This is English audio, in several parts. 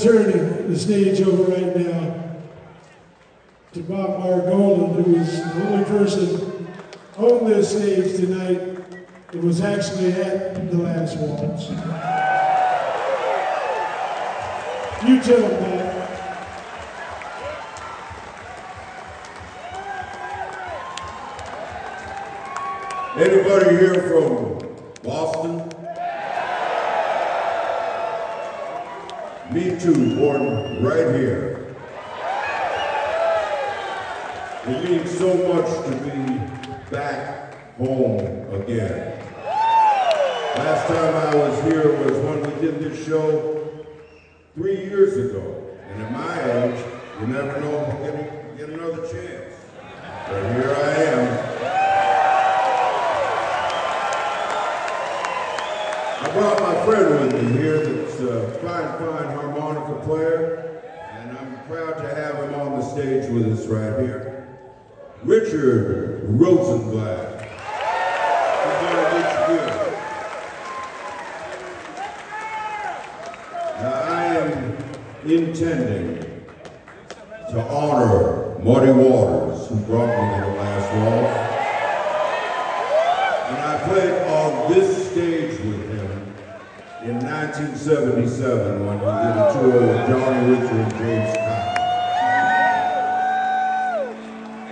turning the stage over right now to Bob Margolin, who is the only person on this stage tonight that was actually at the last waltz. You tell him. Anybody here from Boston? Me too, born right here. It means so much to be back home again. Last time I was here was when we did this show three years ago. And at my age, you never know if you're going get another chance. But here I am. I brought my friend with me here that's a fine, fine harmonica player, and I'm proud to have him on the stage with us right here. Richard Rosenblatt. He's. Now, I am intending to honor Muddy Waters, who brought me the last waltz. And I played on this stage with him in 1977 when we did a tour with Johnny Richard and James Cotton.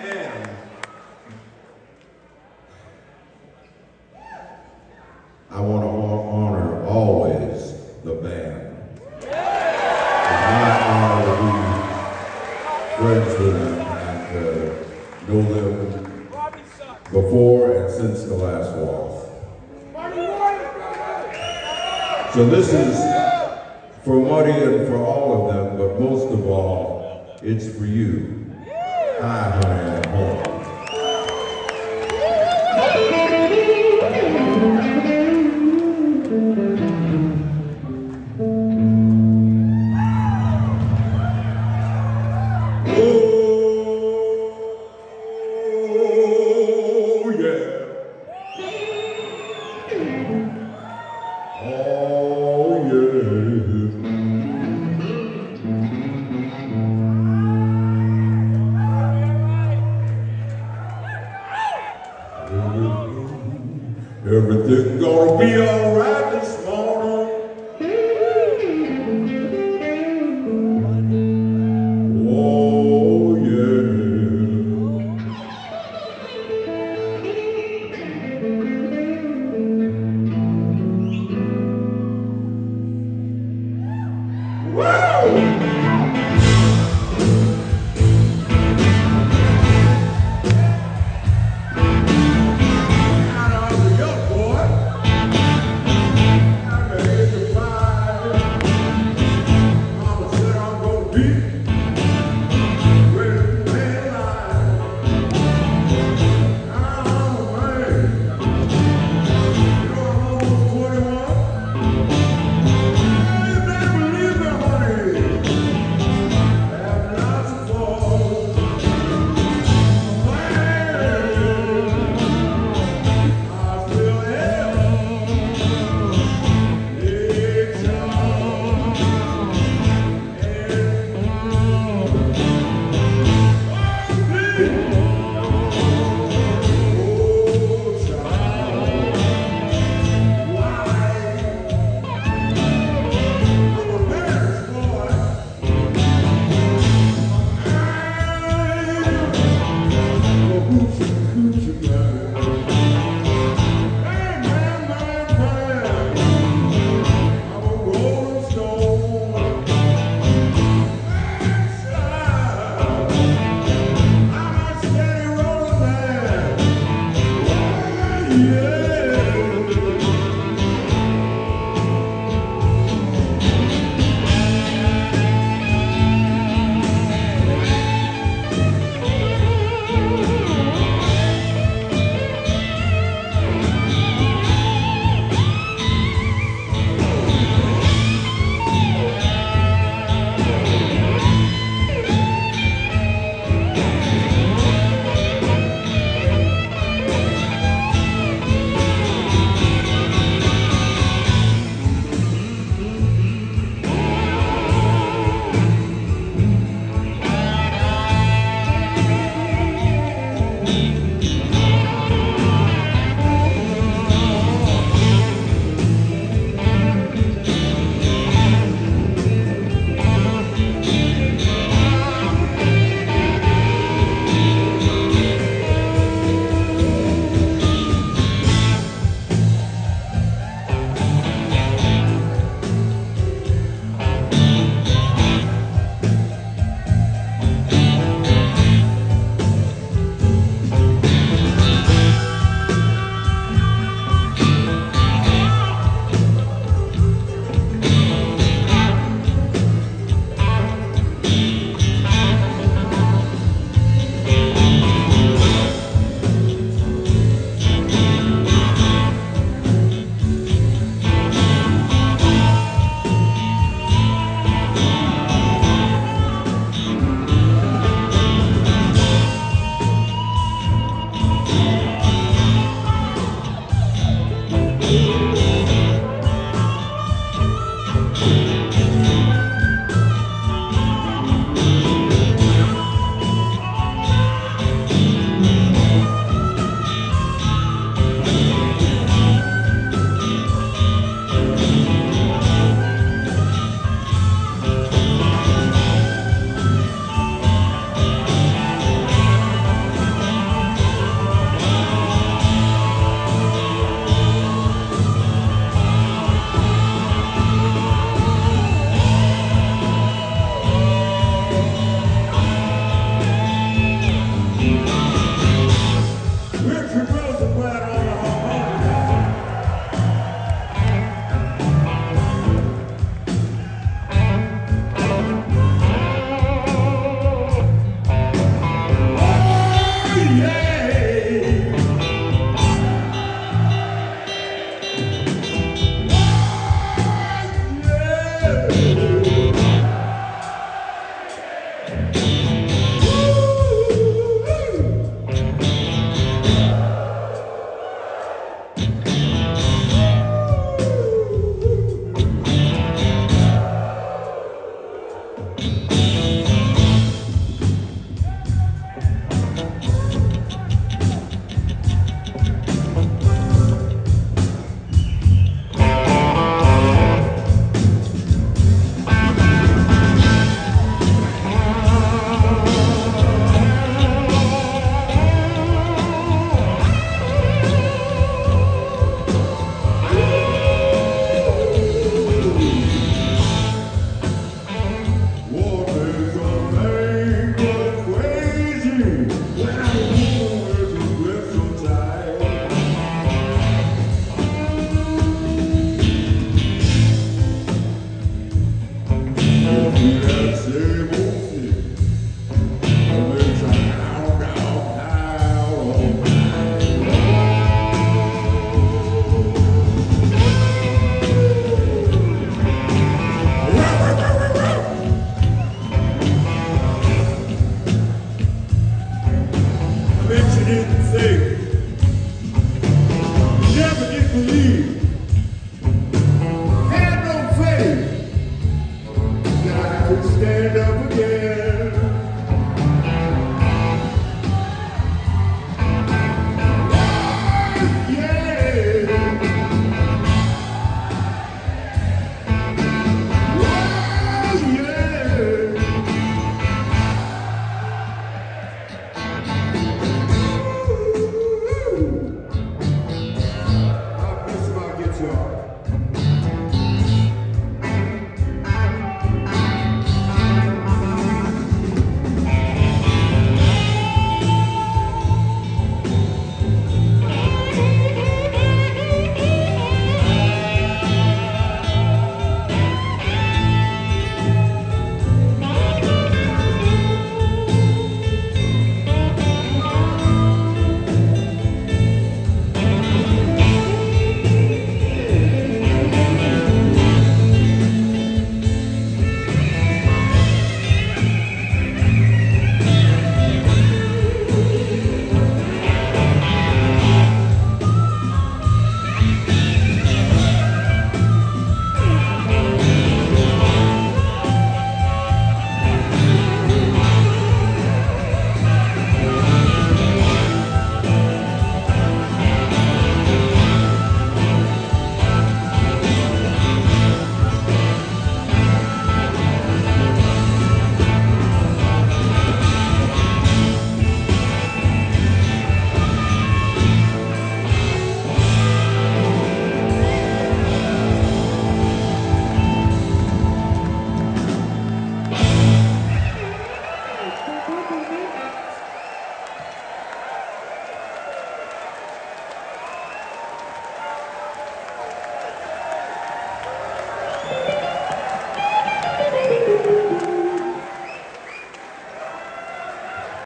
And I want to honor always So this is for Muddy and for all of them, but most of all, it's for you. Hi, honey,